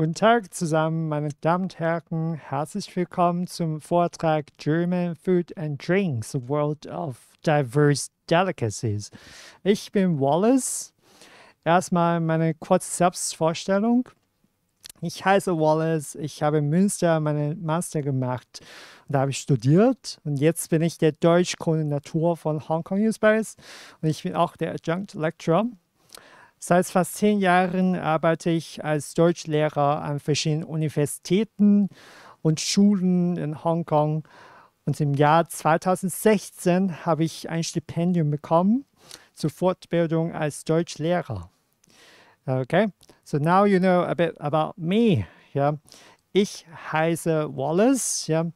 Guten Tag zusammen, meine Damen und Herren. Herzlich willkommen zum Vortrag German Food and Drinks, World of Diverse Delicacies. Ich bin Wallace. Erstmal meine kurze Selbstvorstellung. Ich heiße Wallace, ich habe in Münster meinen Master gemacht. Da habe ich studiert und jetzt bin ich der Deutschkoordinator von Hong Kong Newspace und ich bin auch der Adjunct Lecturer Seit fast zehn Jahren arbeite ich als Deutschlehrer an verschiedenen Universitäten und Schulen in Hongkong. Und im Jahr 2016 habe ich ein Stipendium bekommen zur Fortbildung als Deutschlehrer. Okay, so now you know a bit about me. Yeah, ich heiße Wallace. Yeah,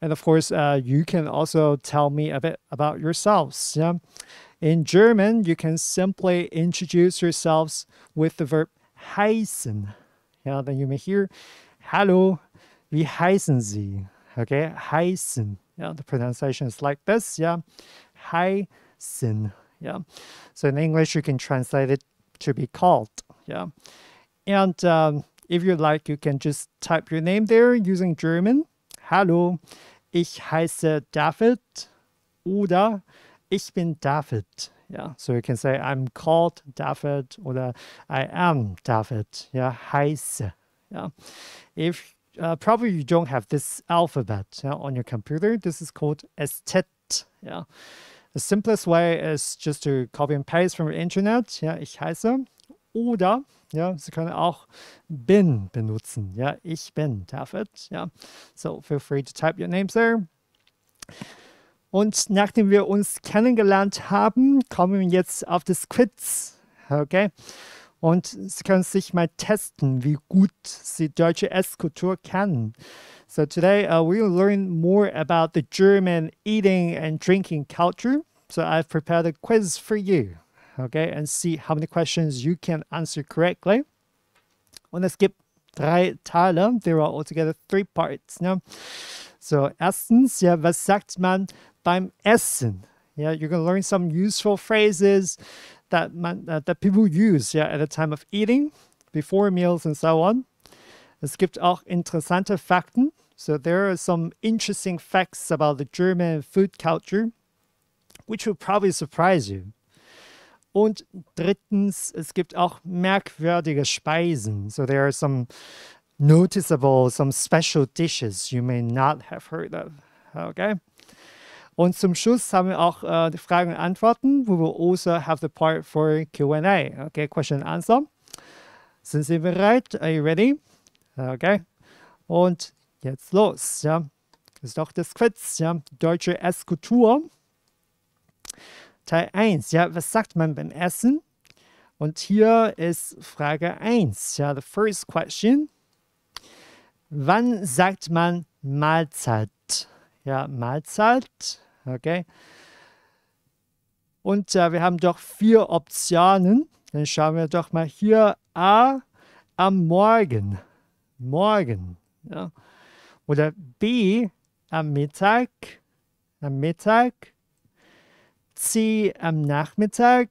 and of course, uh, you can also tell me a bit about yourselves. Yeah. In German, you can simply introduce yourselves with the verb heißen. Ja, then you may hear, Hallo, wie heißen Sie? Okay, heißen. Yeah, the pronunciation is like this. Yeah, heißen. Yeah, so in English, you can translate it to be called. Yeah, and um, if you like, you can just type your name there using German. Hallo, ich heiße David oder ich bin David. Yeah, so you can say I'm called David or I am David. Yeah, heiße. Yeah, if uh, probably you don't have this alphabet yeah, on your computer, this is called Eszett. Yeah, the simplest way is just to copy and paste from the internet. Ja, ich heiße. Oder, ja, Sie können auch bin benutzen. Ja, ich bin David. Ja, so feel free to type your names there. Und nachdem wir uns kennengelernt haben, kommen wir jetzt auf das Quiz. Okay? Und Sie können sich mal testen, wie gut Sie deutsche Esskultur kennen. So today uh, we will learn more about the German eating and drinking culture. So I've prepared a quiz for you. Okay? And see how many questions you can answer correctly. Und es gibt drei Teile. There are altogether three parts. Ne? So erstens, ja, was sagt man beim Essen. Yeah, you're going to learn some useful phrases that man, uh, that people use yeah, at the time of eating, before meals and so on. Es gibt auch interessante Fakten. So there are some interesting facts about the German food culture, which will probably surprise you. Und drittens, es gibt auch merkwürdige Speisen. So there are some noticeable, some special dishes you may not have heard of. Okay? Und zum Schluss haben wir auch äh, die Fragen und Antworten. We will also have the part for Q&A. Okay, question and answer. Sind Sie bereit? Are you ready? Okay. Und jetzt los. Ja, das ist doch das Quiz. Ja, deutsche Esskultur. Teil 1. Ja, was sagt man beim Essen? Und hier ist Frage 1. Ja, the first question. Wann sagt man Mahlzeit? Ja, Mahlzeit. Okay. Und äh, wir haben doch vier Optionen. Dann schauen wir doch mal hier A am Morgen. Morgen. Ja. Oder B am Mittag. Am Mittag. C am Nachmittag.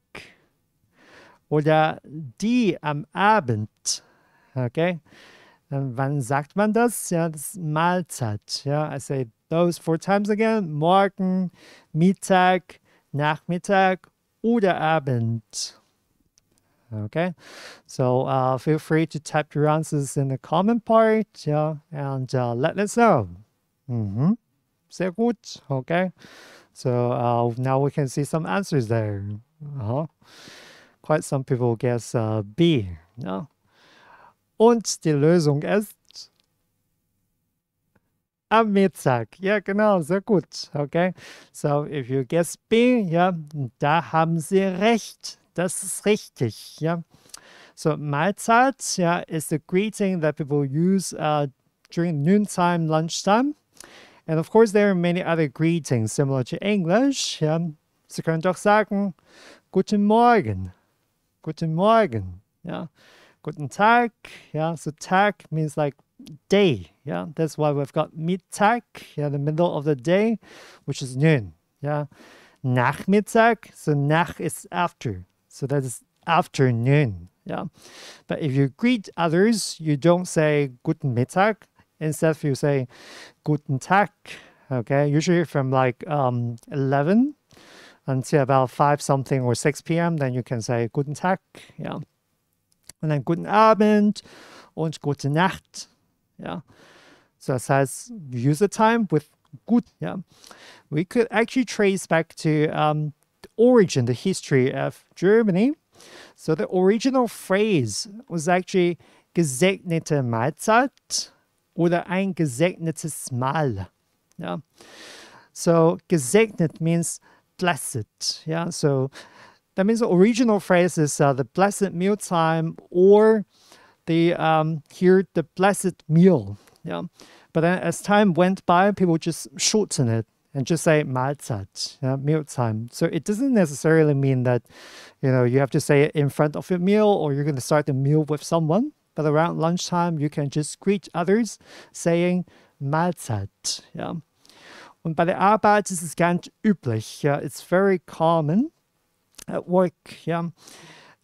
Oder D am Abend. Okay. Dann wann sagt man das? Ja, das ist Mahlzeit. Ja, say those four times again. Morgen, Mittag, Nachmittag oder Abend. Okay, so uh, feel free to type your answers in the comment part, yeah, and uh, let us know. Mm-hmm. Sehr gut. Okay, so uh, now we can see some answers there. Uh-huh. Quite some people guess uh, B. No? Und die Lösung ist am Mittag. Ja, genau, sehr gut. Okay, so if you guess B, ja, da haben Sie recht. Das ist richtig. Ja. So Mahlzeit, ja, is a greeting that people use uh, during noontime, lunchtime. And of course, there are many other greetings similar to English. Ja. Sie können doch sagen, Guten Morgen. Guten Morgen. Ja. Guten Tag. Yeah, so Tag means like day. Yeah, that's why we've got Mittag, yeah, the middle of the day, which is noon. Yeah, Nachmittag, so nach is after, so that is afternoon. Yeah. But if you greet others, you don't say Guten Mittag. Instead, you say Guten Tag. Okay. Usually from like um, 11 until about 5 something or 6 p.m., then you can say Guten Tag. Yeah. And then Guten Abend und Gute Nacht. Yeah. So it says use the time with good. Yeah. We could actually trace back to um, the origin, the history of Germany. So the original phrase was actually gesegnete Mahlzeit oder ein gesegnetes Mahl. Yeah. So gesegnet means blessed. Yeah. So that means the original phrase is uh, the blessed meal time or the um, here the blessed meal. Yeah. But then as time went by, people just shorten it and just say Mahlzeit, yeah, meal time. So it doesn't necessarily mean that, you know, you have to say it in front of your meal or you're going to start the meal with someone. But around lunchtime, you can just greet others saying Mahlzeit, yeah. Und bei der Arbeit ist ganz üblich, yeah. It's very common at work, yeah.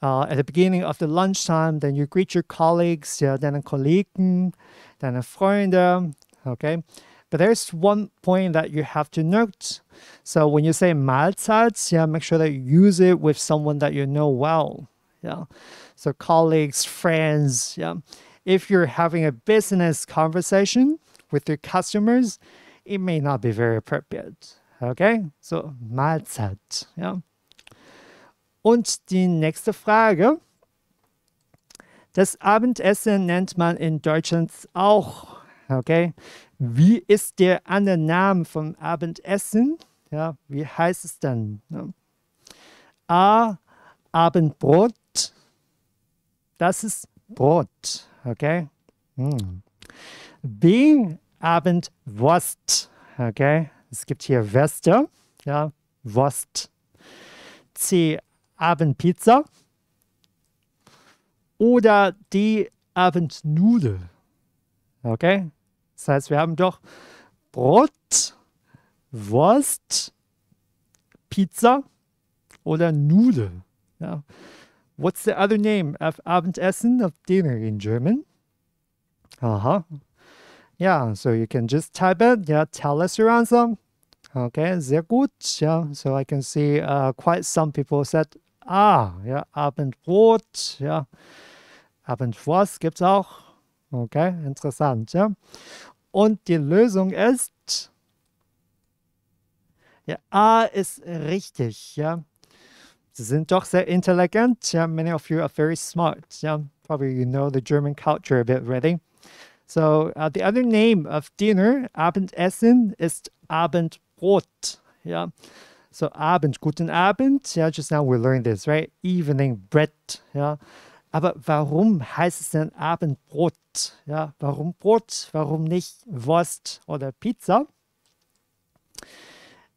Uh, at the beginning of the lunchtime, then you greet your colleagues, yeah, deine Kollegen, deine Freunde, okay. But there's one point that you have to note. So when you say Mahlzeit, yeah, make sure that you use it with someone that you know well. Yeah. So colleagues, friends, yeah. If you're having a business conversation with your customers, it may not be very appropriate. Okay? So Mahlzeit, ja. Und die nächste Frage. Das Abendessen nennt man in Deutschland auch. Okay? Wie ist der andere Name vom Abendessen? Ja, wie heißt es dann? Ja. A. Abendbrot. Das ist Brot. Okay? Hm. B. Abendwurst. Okay? Es gibt hier Weste. Ja, Wurst. C. Abendpizza. Oder die Abendnudel. Okay? Das heißt, wir haben doch Brot, Wurst, Pizza oder Nudel. Yeah. What's the other name of Abendessen, of dinner in German? Uh-huh. Yeah, so you can just type it. Yeah, tell us your answer. Okay, sehr gut. Yeah, so I can see uh, quite some people said, ah, ja, Abendbrot, ja, Abendwurst gibt's auch. Okay, interessant, ja. Und die Lösung ist, ja, A ist richtig, ja. Sie sind doch sehr intelligent, ja. Many of you are very smart, yeah. Probably you know the German culture a bit already. So uh, the other name of dinner, Abendessen, ist Abendbrot, yeah. So Abend, guten Abend, yeah, just now we learned this, right? Evening bread, yeah. Aber warum heißt es denn Abendbrot? Ja, warum Brot? Warum nicht Wurst oder Pizza?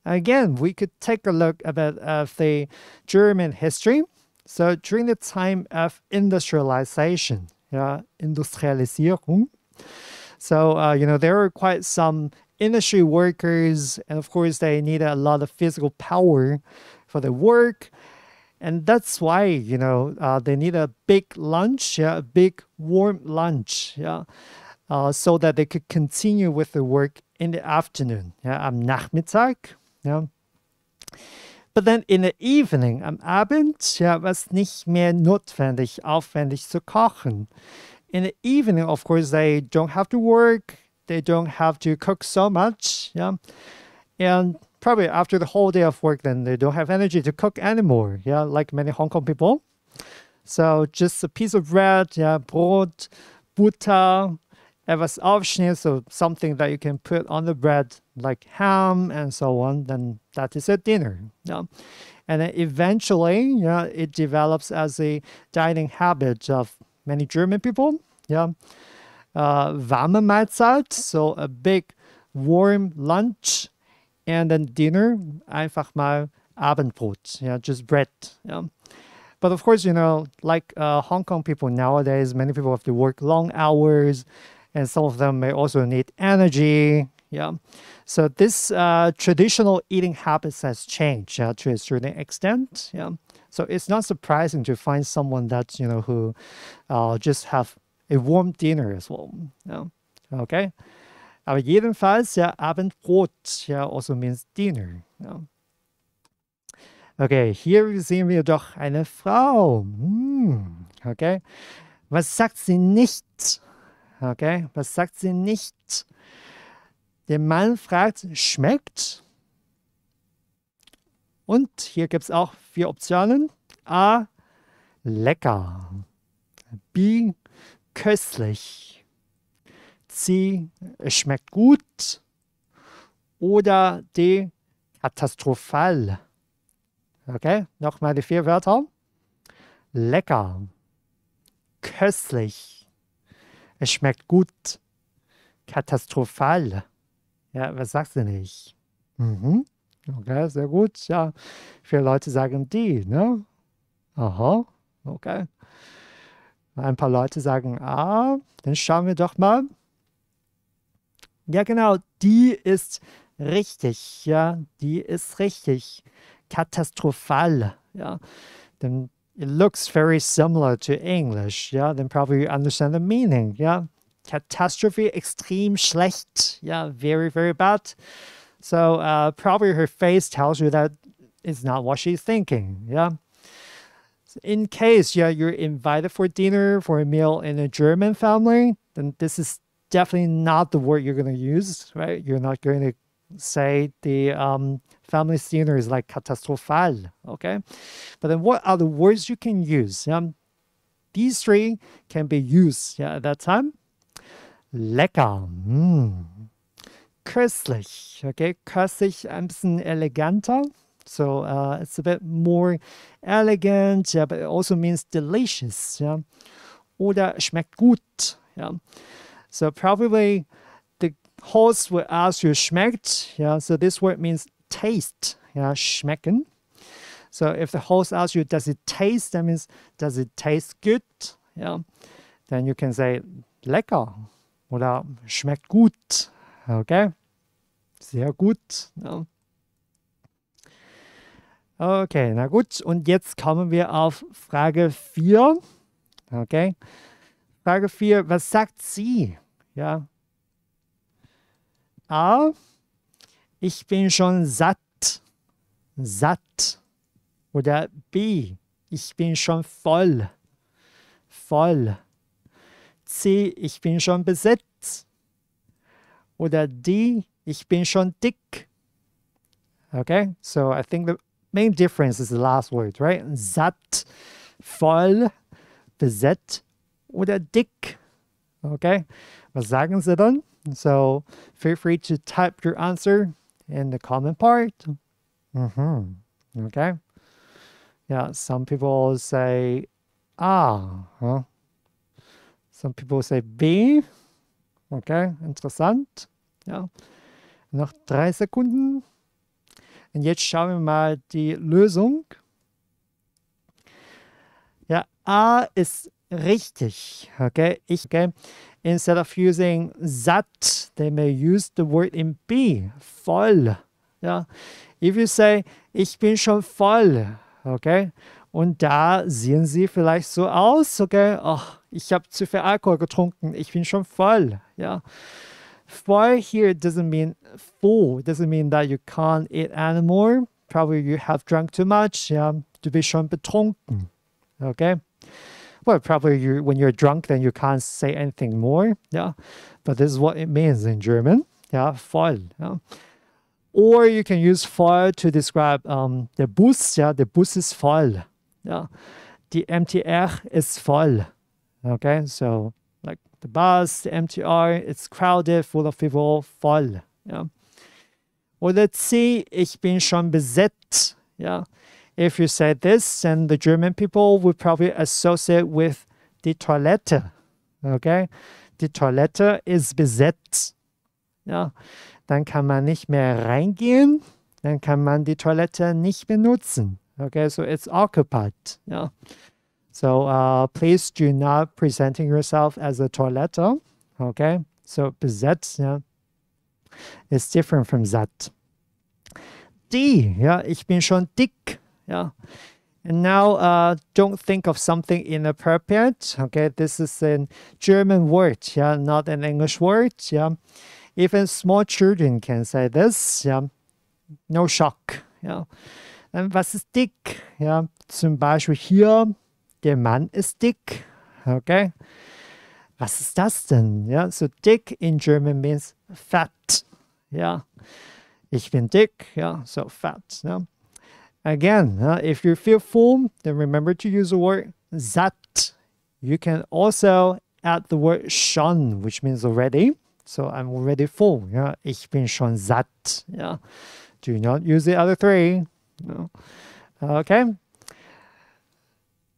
Again, we could take a look at of the German history. So during the time of industrialization, yeah, Industrialisierung. So uh, you know there were quite some industry workers, and of course they needed a lot of physical power for the work. And that's why, you know, uh, they need a big lunch, yeah, a big warm lunch, yeah, uh, so that they could continue with the work in the afternoon, yeah, am Nachmittag, yeah. But then in the evening, am Abend, ja, was nicht mehr notwendig, aufwendig zu kochen. In the evening, of course, they don't have to work, they don't have to cook so much, yeah. And probably after the whole day of work, then they don't have energy to cook anymore. Yeah, like many Hong Kong people. So just a piece of bread, yeah, Brot, Butter, etwas Aufschnitt, so something that you can put on the bread, like ham and so on, then that is a dinner. Yeah. And then eventually, yeah, it develops as a dining habit of many German people. Yeah. Uh, warme Mahlzeit, so a big warm lunch and then dinner, einfach mal Abendbrot, yeah, just bread. Yeah. But of course, you know, like uh, Hong Kong people nowadays, many people have to work long hours, and some of them may also need energy. Yeah. So this uh, traditional eating habits has changed yeah, to a certain extent. Yeah. So it's not surprising to find someone that, you know, who uh, just have a warm dinner as well. Yeah. Okay. Aber jedenfalls, ja, Abendbrot ja, also means dinner. Ja. Okay, hier sehen wir doch eine Frau. Hm, okay. Was sagt sie nicht? Okay, was sagt sie nicht? Der Mann fragt, schmeckt? Und hier gibt es auch vier Optionen. A, lecker. B, köstlich. C, es schmeckt gut. Oder D, katastrophal. Okay, nochmal die vier Wörter. Lecker. Köstlich. Es schmeckt gut. Katastrophal. Ja, was sagst du nicht? Mhm. Okay, sehr gut. Ja, viele Leute sagen die, ne? Aha, okay. Ein paar Leute sagen ah, dann schauen wir doch mal. Ja, genau, die ist richtig. Ja, die ist richtig. Katastrophal. Ja, dann it looks very similar to English, yeah, then probably you understand the meaning, yeah. Catastrophe, extreme schlecht, yeah, very, very bad. So uh, probably her face tells you that it's not what she's thinking, yeah. In case, yeah, you're invited for dinner, for a meal in a German family, then this is definitely not the word you're going to use, right? You're not going to say the um, family dinner is like catastrophal, okay? But then what are the words you can use? Um, these three can be used yeah, at that time. Lecker, mm. köstlich, okay? Köstlich, ein bisschen eleganter. So uh, it's a bit more elegant, yeah, but it also means delicious, yeah? Oder schmeckt gut, yeah? So probably the host will ask you schmeckt. Yeah, so this word means taste. Yeah, schmecken. So if the host asks you, does it taste? That means, does it taste good? Yeah, then you can say lecker oder schmeckt gut. Okay, sehr gut. Ja. Okay, na gut. Und jetzt kommen wir auf Frage 4. Okay. Frage 4, was sagt sie? Ja, A. Ich bin schon satt. Satt. Oder B. Ich bin schon voll. Voll. C. Ich bin schon besetzt. Oder D. Ich bin schon dick. Okay, so I think the main difference is the last word, right? Satt, voll, besetzt oder dick. Okay, was sagen Sie dann? So feel free to type your answer in the comment part. Mm-hmm. Okay. Yeah, some people say ah. Huh? Some people say B. Okay, interessant. Ja. Noch drei Sekunden. Und jetzt schauen wir mal die Lösung. Ja, A ist richtig. Okay, ich, okay. Instead of using that, they may use the word in be, voll. Ja. If you say, ich bin schon voll, okay, und da sehen sie vielleicht so aus, okay, ach, ich habe zu viel Alkohol getrunken, ich bin schon voll, ja. Voll here doesn't mean full, It doesn't mean that you can't eat anymore. Probably you have drunk too much, Yeah, du bist schon betrunken, okay. Well, probably you when you're drunk, then you can't say anything more. Yeah, but this is what it means in German. Yeah, voll. Yeah. Or you can use voll to describe um, the Bus. Yeah, the Bus is voll. Yeah, the MTR is voll. Okay, so the bus, the MTR, it's crowded, full of people, voll. Yeah. Oder C, ich bin schon besetzt. Yeah. If you say this, then the German people would probably associate with die Toilette. Okay? Die Toilette ist besetzt. Ja, dann kann man nicht mehr reingehen, dann kann man die Toilette nicht benutzen. Okay, so it's occupied. Yeah. So uh, please do not presenting yourself as a toilette. Okay, so besetzt. Yeah. is different from satt. Die, yeah, ich bin schon dick, Yeah. And now uh, don't think of something inappropriate. Okay, this is a German word, yeah, not an English word. Yeah, even small children can say this. Yeah, no shock. Yeah. und was ist dick? Ja, zum Beispiel hier, der Mann ist dick. Okay, was ist das denn? Ja, so dick in German means fat. Ja, ich bin dick. Ja, so fat. Ja. Again, uh, if you feel full, then remember to use the word satt. You can also add the word schon, which means already. So I'm already full. Yeah, ich bin schon satt. Yeah. Do not use the other three. No. Okay.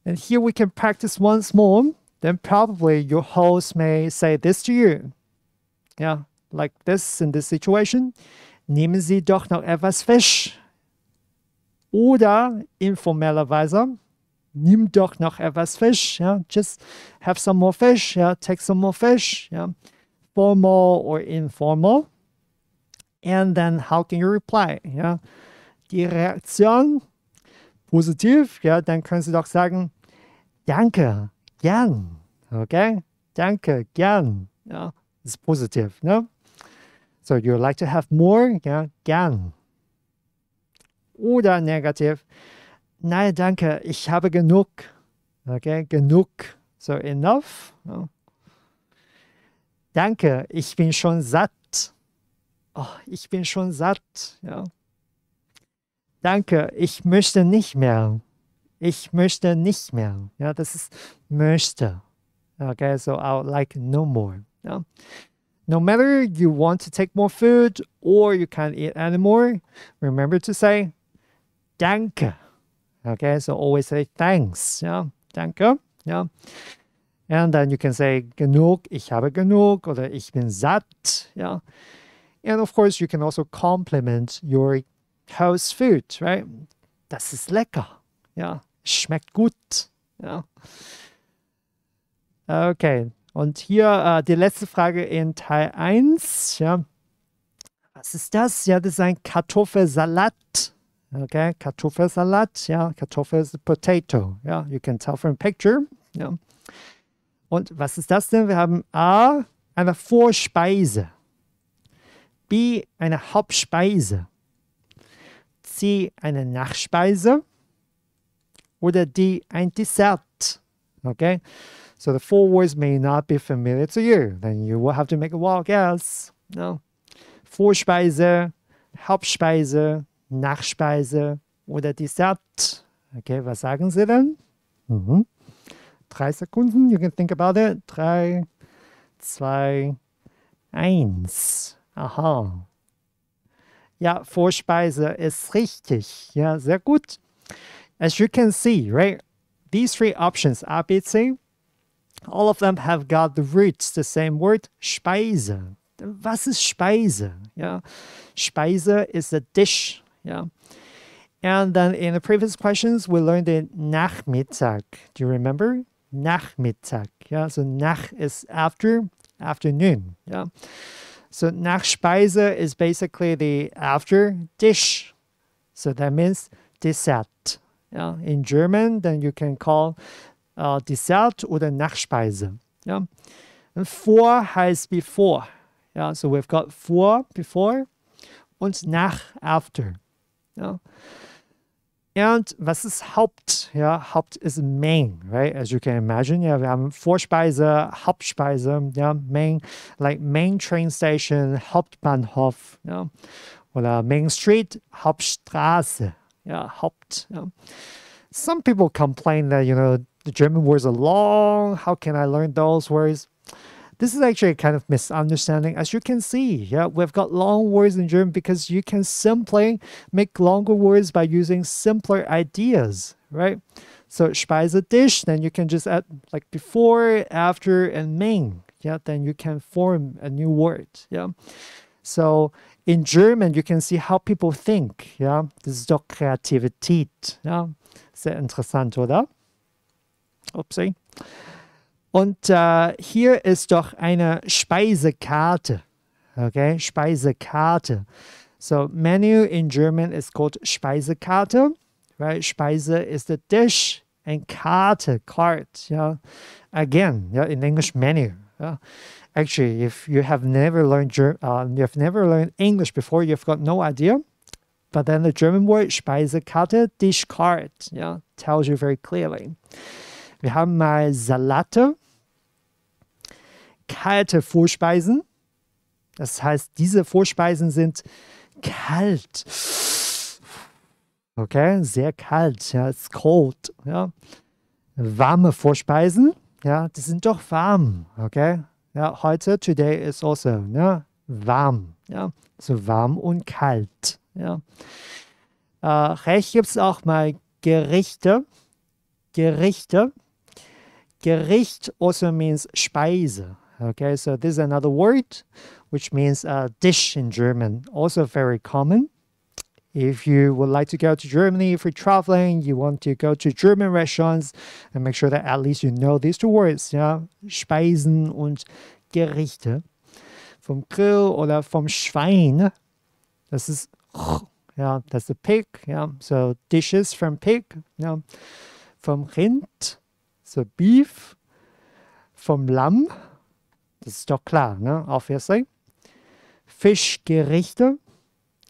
And here we can practice once more. Then probably your host may say this to you. Yeah, like this in this situation. Nehmen Sie doch noch etwas Fisch. Oder informellerweise, nimm doch noch etwas Fisch. Yeah? Just have some more fish. Yeah? Take some more fish. Yeah? Formal or informal. And then how can you reply? Yeah? Die Reaktion positiv, ja, dann können Sie doch sagen, danke, gern. Okay? Danke, gern. Ja, ist positiv. Ne? So you like to have more? Ja, gern. Oder negativ, nein, danke, ich habe genug. Okay, genug. So enough. Ja. Danke, ich bin schon satt. Oh, ich bin schon satt. Ja. Danke, ich möchte nicht mehr. Ich möchte nicht mehr. Ja, das ist möchte. Okay, so I would like no more. Yeah. No matter you want to take more food or you can't eat anymore, remember to say danke. Okay, so always say thanks. Yeah, danke. Yeah. And then you can say genug, ich habe genug oder ich bin satt. Yeah. And of course, you can also compliment your house food, right? Das ist lecker. Ja, schmeckt gut. Ja. Okay, und hier äh, die letzte Frage in Teil 1. Ja. Was ist das? Ja, das ist ein Kartoffelsalat. Okay, Kartoffelsalat, ja, Kartoffel ist Potato. Ja, you can tell from picture. Ja. Und was ist das denn? Wir haben A, eine Vorspeise. B, eine Hauptspeise. C, eine Nachspeise. Oder D, ein Dessert. Okay, so the four words may not be familiar to you. Then you will have to make a wild guess. No. Vorspeise, Hauptspeise, Nachspeise oder Dessert. Okay, was sagen Sie denn? Mhm. Drei Sekunden, you can think about it. Drei, zwei, eins. Aha. Ja, Vorspeise ist richtig. Ja, sehr gut. As you can see, right? These three options, A, B, C, all of them have got the roots, the same word, Speise. Was ist Speise? Yeah. Speise is a dish. Yeah. And then in the previous questions, we learned the Nachmittag. Do you remember? Nachmittag. Yeah. So nach is after, afternoon. Yeah. So Nachspeise is basically the after dish. So that means dessert. Yeah. In German, then you can call uh, Dessert oder Nachspeise. Yeah. And vor heißt before. Yeah. So we've got vor, before, und nach, after. Ja. Und was ist Haupt? Ja, Haupt ist Main, right? As you can imagine. Ja, wir haben Vorspeise, Hauptspeise, ja, Main, like Main Train Station, Hauptbahnhof, ja, oder Main Street, Hauptstraße, ja, Haupt, ja. Some people complain that, you know, the German words are long. How can I learn those words? This is actually a kind of misunderstanding. As you can see, yeah, we've got long words in German because you can simply make longer words by using simpler ideas, right? So Speise dish, then you can just add like before, after, and main. Yeah, then you can form a new word. Yeah. So in German, you can see how people think. Yeah, this is doch Kreativität. Ja, sehr interessant, oder? Upsi. Und äh, hier ist doch eine Speisekarte. Okay, Speisekarte. So menu in German is called Speisekarte, right? Speise is the dish and Karte, cart. Yeah, again, yeah, in English menu. Yeah. Actually, if you have never learned uh, you have never learned English before, you've got no idea. But then the German word Speisekarte, Tischkarte, yeah, tells you very clearly. Wir haben mal Salate, kalte Vorspeisen. Das heißt, diese Vorspeisen sind kalt. Okay, sehr kalt, ja, it's cold, ja. Warme Vorspeisen, ja, die sind doch warm, okay. Ja, heute, today is also, ja, warm, ja, so warm und kalt, ja. Äh, rechts gibt es auch mal Gerichte, Gerichte. Gericht also means Speise. Okay, so this is another word which means a dish in German, also very common. If you would like to go to Germany, if you're traveling, you want to go to German restaurants and make sure that at least you know these two words, yeah? Speisen und Gerichte. Vom Grill oder vom Schwein, das ist, yeah, that's the pig, yeah? so dishes from pig, yeah? vom Rind, so beef, vom Lamm, das ist doch klar, ne, obviously. Fischgerichte,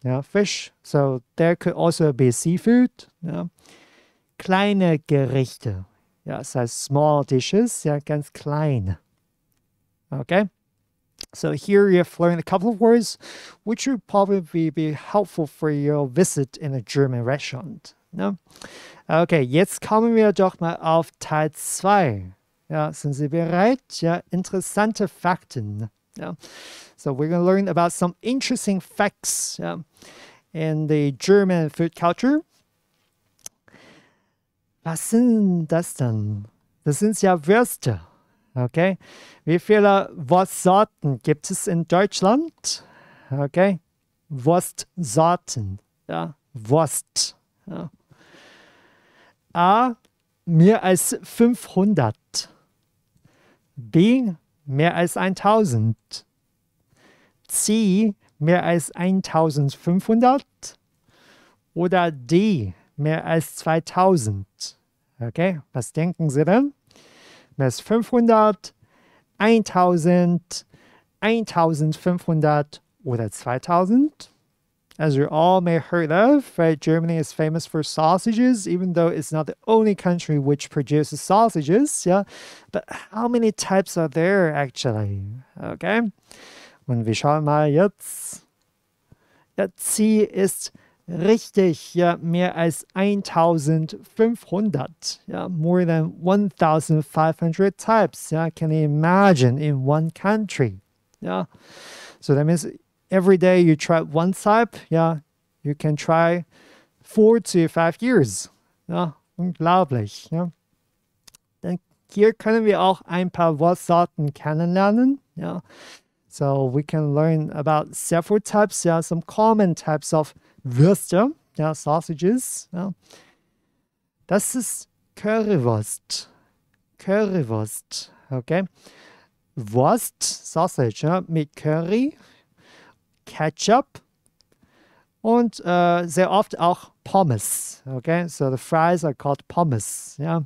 ja, fish, so there could also be seafood, ja. Kleine Gerichte, ja, das heißt small dishes, ja, ganz klein. Okay? So here you have learned a couple of words which would probably be helpful for your visit in a German restaurant. Ne? Okay, jetzt kommen wir doch mal auf Teil 2. Ja, sind Sie bereit? Ja, interessante Fakten. Ja. So we're going to learn about some interesting facts yeah, in the German food culture. Was sind das denn? Das sind ja Würste. Okay. Wie viele Wurstsorten gibt es in Deutschland? Okay. Wurstsorten. Ja. Wurst. Ja. A. Mehr als 500. B. Mehr als 1000. C. Mehr als 1500. Oder D. Mehr als 2000. Okay, was denken Sie denn? Mehr als 500, 1000, 1500 oder 2000? As you all may heard of, right, Germany is famous for sausages, even though it's not the only country which produces sausages, yeah. But how many types are there actually? Okay. Und wir schauen mal jetzt. Ja, C ist richtig, ja, mehr als 1500, ja, more than 1500 types, yeah, can you imagine in one country, yeah. So that means every day you try one type, yeah, you can try four to five years, ja, unglaublich, ja. Dann hier können wir auch ein paar Wurstsorten kennenlernen. So we can learn about several types, yeah, some common types of Würste, ja, sausages. Ja. Das ist Currywurst. Currywurst, okay. Wurst, Sausage, ja, mit Curry, Ketchup und äh, sehr oft auch Pommes, okay. So the fries are called Pommes, yeah.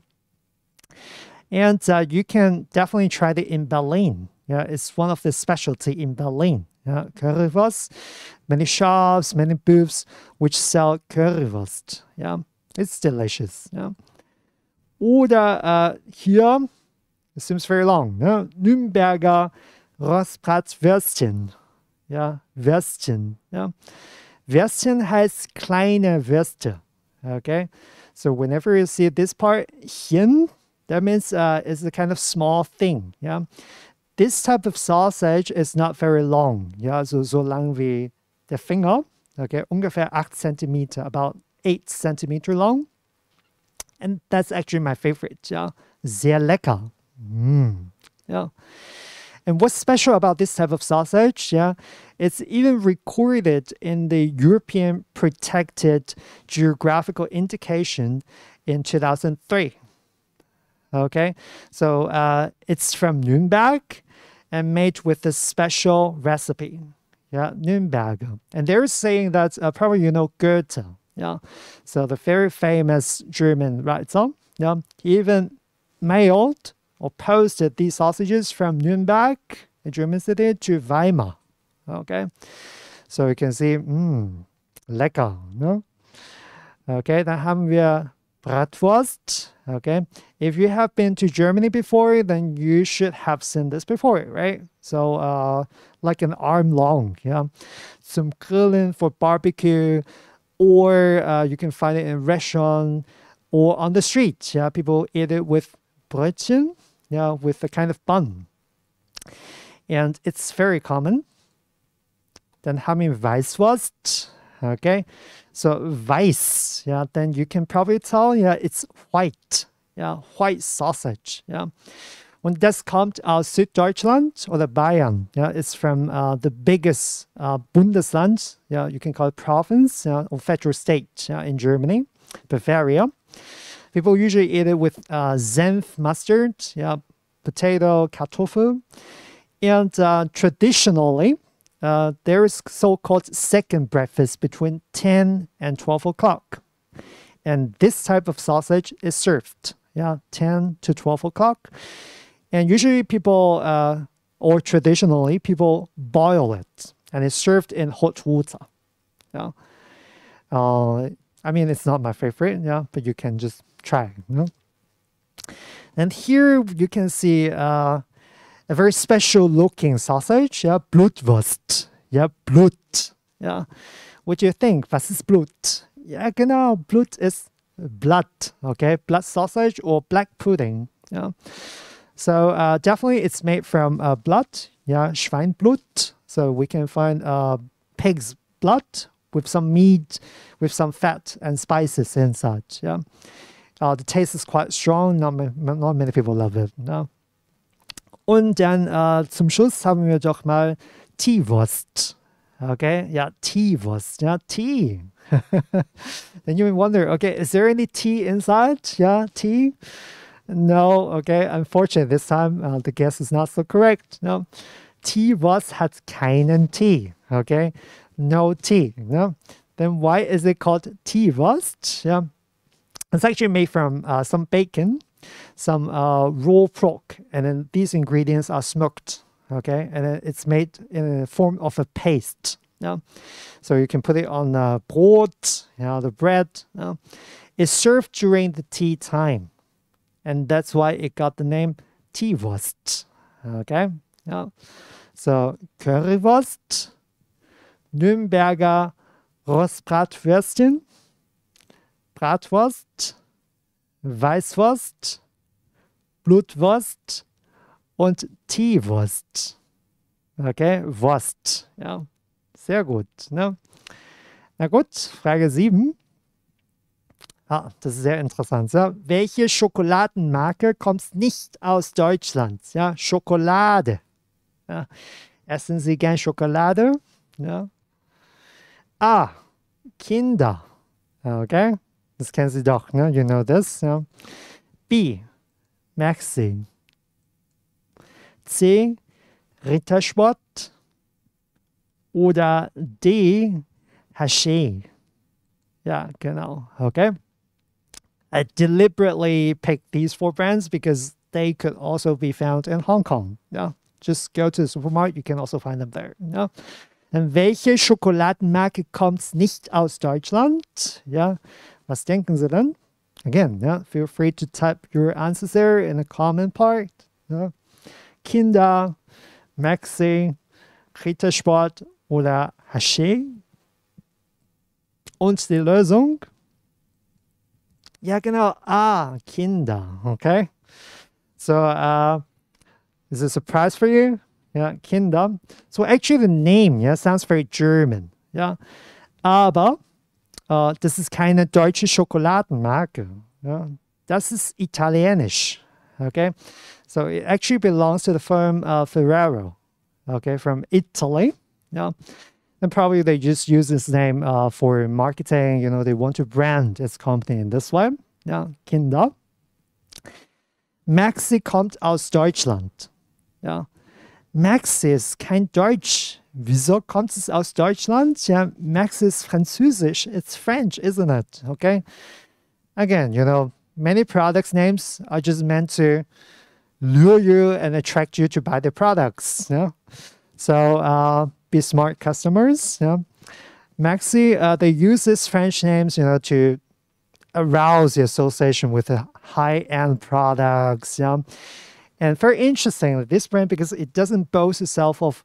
And uh, you can definitely try it in Berlin. Yeah, it's one of the specialty in Berlin. Yeah, currywurst. Many shops, many booths which sell currywurst. Yeah, it's delicious. Yeah. Oder uh, hier, it seems very long. Nürnberger Rostbratwürstchen. Ja, Würstchen. Ja. Würstchen heißt kleine Würste. Okay, so whenever you see this part, hin, that means uh, it's a kind of small thing. Yeah. This type of sausage is not very long, Yeah, also so long wie der Finger, okay, ungefähr 8 centimeter, about 8 centimeter long. And that's actually my favorite, Yeah, sehr lecker. Mm, yeah. And what's special about this type of sausage, yeah, it's even recorded in the European Protected Geographical Indication in 2003. Okay, so uh, it's from Nuremberg and made with a special recipe. yeah, Nürnberg. And they're saying that uh, probably you know Goethe, yeah. So the very famous German writer, yeah, he even mailed or posted these sausages from Nürnberg, a German city, to Weimar. Okay, so you can see, mm, lecker, no? Okay, dann haben wir Bratwurst. Okay, if you have been to Germany before, then you should have seen this before, right? So, uh, like an arm long, yeah. Some grilling for barbecue, or uh, you can find it in restaurant or on the street. Yeah, people eat it with Brötchen, yeah, with a kind of bun, and it's very common. Then having Weißwurst, okay. So weiß, yeah, then you can probably tell, yeah, it's white, yeah, white sausage, yeah. Und das kommt aus Süddeutschland oder Bayern. Yeah, it's from uh, the biggest uh, Bundesland, yeah, you can call it province yeah, or federal state yeah, in Germany, Bavaria. People usually eat it with uh, mustard, yeah, potato, Kartoffel. And uh, traditionally, uh, there is so-called second breakfast between 10 and 12 o'clock. And this type of sausage is served, yeah, 10 to 12 o'clock. And usually people, uh, or traditionally, people boil it. And it's served in hot water. Yeah. Uh, I mean, it's not my favorite, yeah, but you can just try. You know? And here you can see uh, a very special looking sausage, yeah, Blutwurst. Yeah, Blut. Yeah. What do you think? Was ist Blut? Ja, genau. Blut is blood, okay? Blood sausage or black pudding. Yeah. So uh, definitely it's made from uh, blood, yeah, Schweinblut. So we can find uh, pig's blood with some meat, with some fat and spices inside, yeah. Uh, the taste is quite strong, not, not many people love it, no? Und dann äh, zum Schluss haben wir doch mal Teewurst. Okay, ja, Teewurst, ja, tea. then you may wonder, okay, is there any tea inside? Yeah, tea? No, okay, unfortunately, this time uh, the guess is not so correct. No, Teewurst has keinen Tee, okay? No tea, no? Then why is it called Teewurst? Yeah, it's actually made from uh, some bacon some uh, raw pork, and then these ingredients are smoked. Okay, and it's made in a form of a paste. Yeah, so you can put it on uh, bread. You know, the bread. Yeah? It's served during the tea time, and that's why it got the name Teewurst. Okay, yeah. So Currywurst, Nürnberger Rostbratwürstchen, Bratwurst, Weißwurst, Blutwurst und Teewurst. Okay, Wurst. Ja, sehr gut. Ne? Na gut, Frage 7. Ah, das ist sehr interessant. Ja. Welche Schokoladenmarke kommt nicht aus Deutschland? Ja, Schokolade. Ja. Essen Sie gern Schokolade? Ja. A. Kinder. Okay. Doch, ne? You know this. Ja. B. Merci. C. Rittersport. Oder D. Hachez. Ja, genau. Okay. I deliberately picked these four brands because they could also be found in Hong Kong. Yeah. Just go to the supermarket, you can also find them there. Yeah. Und welche Schokoladenmarke kommt nicht aus Deutschland? Ja, Was denken Sie dann? Again, yeah, feel free to type your answers there in the comment part. Yeah. Kinder, Maxi, Rittersport oder Haché. Und die Lösung? Ja, genau. Ah, Kinder. Okay. So, uh, is a surprise for you? Yeah, Kinder. So actually the name, yeah, sounds very German. Yeah. Aber Uh, ist keine deutsche Schokoladenmarke. Ja. Das ist italienisch. Okay, so it actually belongs to the firm uh, Ferrero. Okay, from Italy. Yeah, and probably they just use this name uh, for marketing. You know, they want to brand its company in this way. Ja, Kinder. Merci kommt aus Deutschland. Ja. Merci ist kein Deutsch. Wieso kommt es aus Deutschland? Ja, Merci ist Französisch. It's French, isn't it? Okay. Again, you know, many products names are just meant to lure you and attract you to buy the products. Yeah. So uh, be smart customers. Yeah. Merci, uh, they use these French names, you know, to arouse the association with the high-end products. Yeah. And very interesting, this brand, because it doesn't boast itself of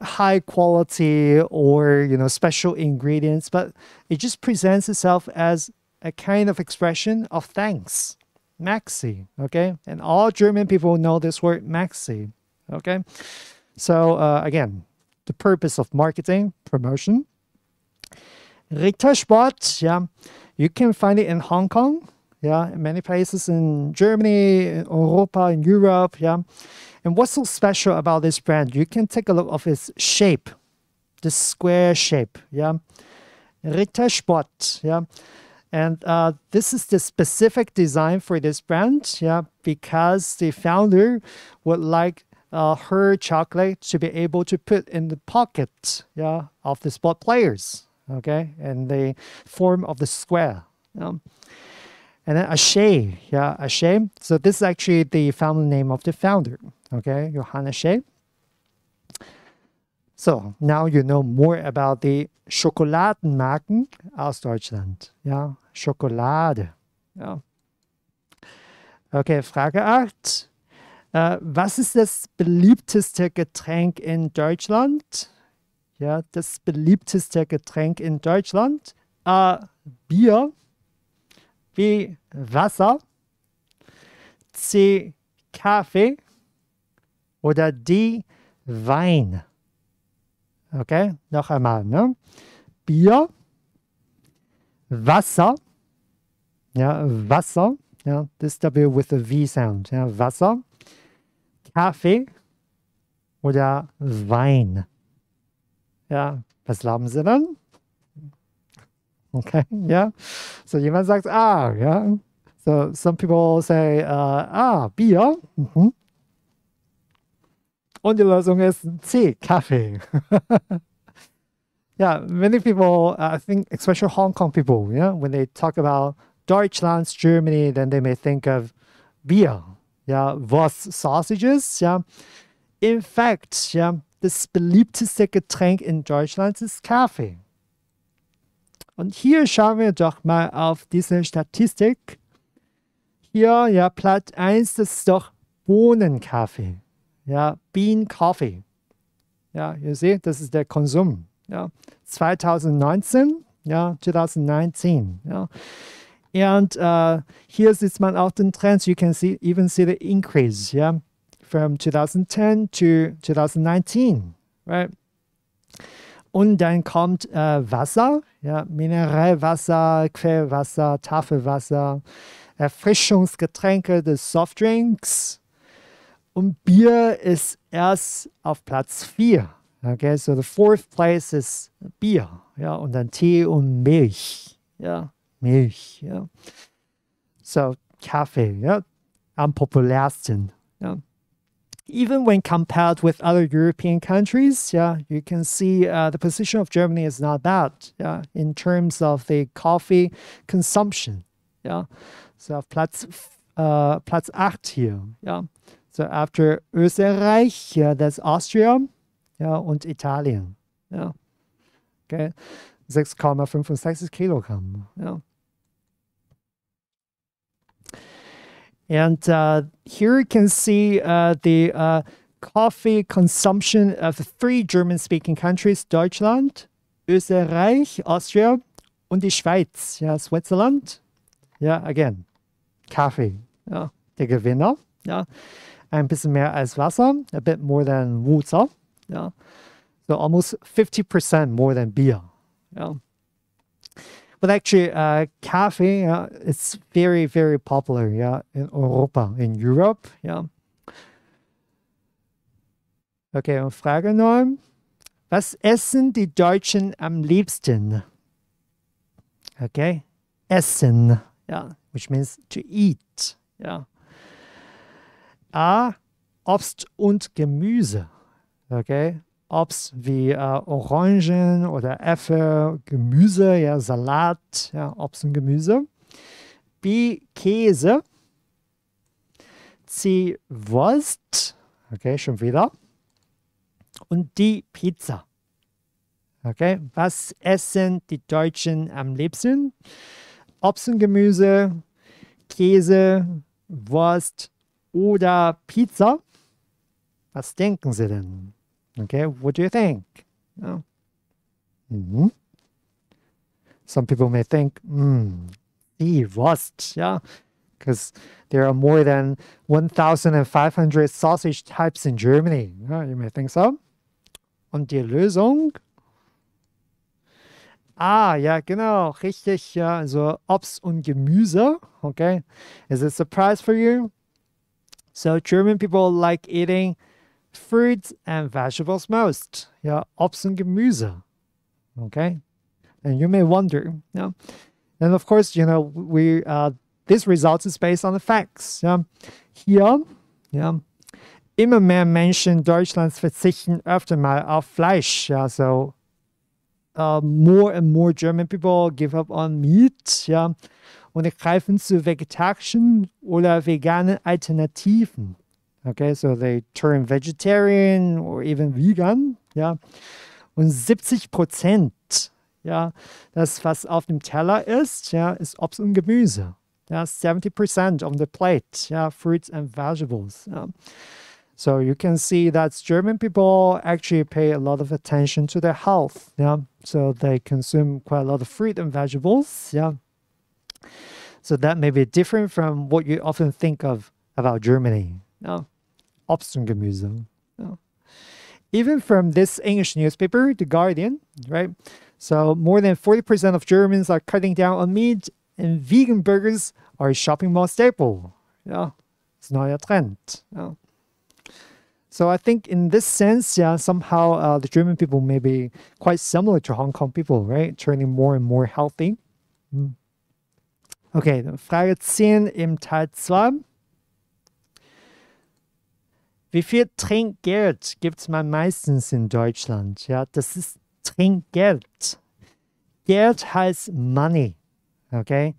high quality or, you know, special ingredients, but it just presents itself as a kind of expression of thanks. Merci, okay? And all German people know this word Merci, okay? So uh, again, the purpose of marketing, promotion. Rittersport, yeah, you can find it in Hong Kong, yeah, in many places in Germany, in Europa, in Europe, yeah. And what's so special about this brand? You can take a look of its shape, the square shape, yeah. Rittersport, yeah. And uh, this is the specific design for this brand, yeah, because the founder would like uh, her chocolate to be able to put in the pocket, yeah, of the sport players, okay, in the form of the square. Yeah. And then Hachez, yeah, Hachez. So this is actually the family name of the founder, okay, Johann Hachez. So now you know more about the Schokoladenmarken aus Deutschland. Ja, Schokolade. Okay, Frage 8. Äh, was ist das beliebteste Getränk in Deutschland? Ja, das beliebteste Getränk in Deutschland? A. Bier. B. Wasser. C. Kaffee. Oder D. Wein. Okay, noch einmal. Ne? Bier, Wasser, ja, Wasser, ja, this W with a V sound, ja, Wasser, Kaffee oder Wein. Ja, was glauben Sie dann? Okay, yeah. So jemand sagt ah, yeah. So some people say uh, ah, Bier. Mhm. Und die Lösung ist C, Kaffee. yeah, many people, I think, especially Hong Kong people, yeah, when they talk about Deutschland, Germany, then they may think of beer, yeah, Wurst sausages, yeah. In fact, yeah, das beliebteste Getränk in Deutschland ist Kaffee. Und hier schauen wir doch mal auf diese Statistik. Hier, ja, Platz 1, das ist doch Bohnenkaffee. Ja, Bean Coffee. Ja, ihr seht, das ist der Konsum. Ja, 2019, ja, 2019. Ja. And uh, here sieht man auch den Trends. You can see even see the increase, yeah, from 2010 to 2019, right? Und dann kommt äh, Wasser, ja, Mineralwasser, Quellwasser, Tafelwasser, Erfrischungsgetränke, the Softdrinks, und Bier ist erst auf Platz 4. Okay, so the fourth place is Bier. Ja, und dann Tee und Milch. Ja, Milch. Ja. So, Kaffee, ja, am populärsten. Ja. Even when compared with other European countries, yeah, you can see uh, the position of Germany is not bad, yeah, in terms of the coffee consumption, yeah. So Platz, uh, Platz 8 hier, ja. So after Österreich, ja, that's Austria, ja, und Italien, ja. Okay, 6,65 Kilogramm, ja. And uh, here you can see uh, the uh, coffee consumption of three German-speaking countries, Deutschland, Österreich, Austria und die Schweiz, ja, Switzerland. Ja, again, Kaffee, ja, der Gewinner, ja. ein bisschen mehr als Wasser, a bit more than water. Yeah. So almost 50% more than beer. Yeah. But actually, uh, coffee, yeah, it's very, very popular, yeah, in Europa, in Europe, yeah. Okay, und Frage 9. Was essen die Deutschen am liebsten? Okay, essen, yeah, which means to eat, yeah. A. Obst und Gemüse. Okay, Obst wie äh, Orangen oder Äpfel, Gemüse, ja, Salat, ja, Obst und Gemüse. B. Käse. C. Wurst. Okay, schon wieder. Und die Pizza. Okay, was essen die Deutschen am liebsten? Obst und Gemüse, Käse, Wurst oder Pizza? Was denken Sie denn? Okay, what do you think? Yeah. Mm -hmm. Some people may think, hmm, Wurst, yeah, because there are more than 1,500 sausage types in Germany. Yeah, you may think so. Und die Lösung? Ah, ja, genau, richtig. Ja, also Obst und Gemüse. Okay. Is it a surprise for you? So German people like eating fruits and vegetables most. Ja, Obst und Gemüse. Okay. And you may wonder, yeah. And of course, you know, we uh, this result is based on the facts. Yeah? Hier, yeah, immer mehr Menschen Deutschlands verzichten öfter mal auf Fleisch. Ja, so uh, more and more German people give up on meat, ja, und greifen zu vegetarischen oder veganen Alternativen. Okay, so they turn vegetarian or even vegan, ja. Und 70 Prozent, ja, das, was auf dem Teller ist, ja, ist Obst und Gemüse. Ja, 70% on the plate, yeah, fruits and vegetables. Ja. So you can see that German people actually pay a lot of attention to their health. Yeah. So they consume quite a lot of fruit and vegetables. Yeah. So that may be different from what you often think of about Germany. No. Obst und Gemüse. No. Even from this English newspaper, The Guardian, right? So more than 40% of Germans are cutting down on meat and vegan burgers are a shopping mall staple. Yeah. It's not a trend. Yeah. So I think in this sense, yeah, somehow uh, the German people may be quite similar to Hong Kong people, right? Turning more and more healthy. Mm. Okay, Frage 10 im Teil 2. Wie viel Trinkgeld gibt man meistens in Deutschland? Ja, das ist Trinkgeld. Geld heißt Money, okay?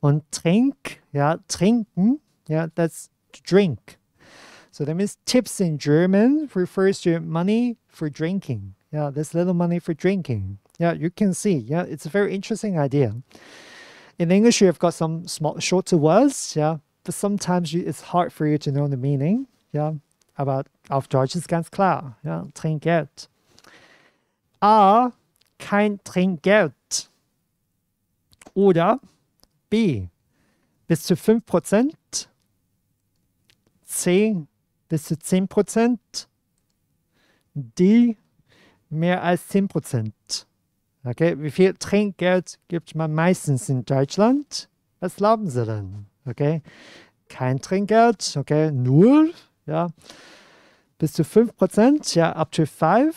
Und Trink, ja, trinken, ja, that's drink. So that means tips in German refers to money for drinking. Yeah, this little money for drinking. Yeah, you can see. Yeah, it's a very interesting idea. In English, you have got some small shorter words. Yeah, but sometimes you, it's hard for you to know the meaning. Yeah, aber auf Deutsch ist ganz klar. Ja, Trinkgeld. A. Kein Trinkgeld. Oder B. Bis zu 5%. C bis zu 10 Prozent. D mehr als 10 Prozent. Okay, wie viel Trinkgeld gibt man meistens in Deutschland? Was glauben Sie denn? Okay, kein Trinkgeld, okay, null, ja, bis zu 5 Prozent, ja, up to 5,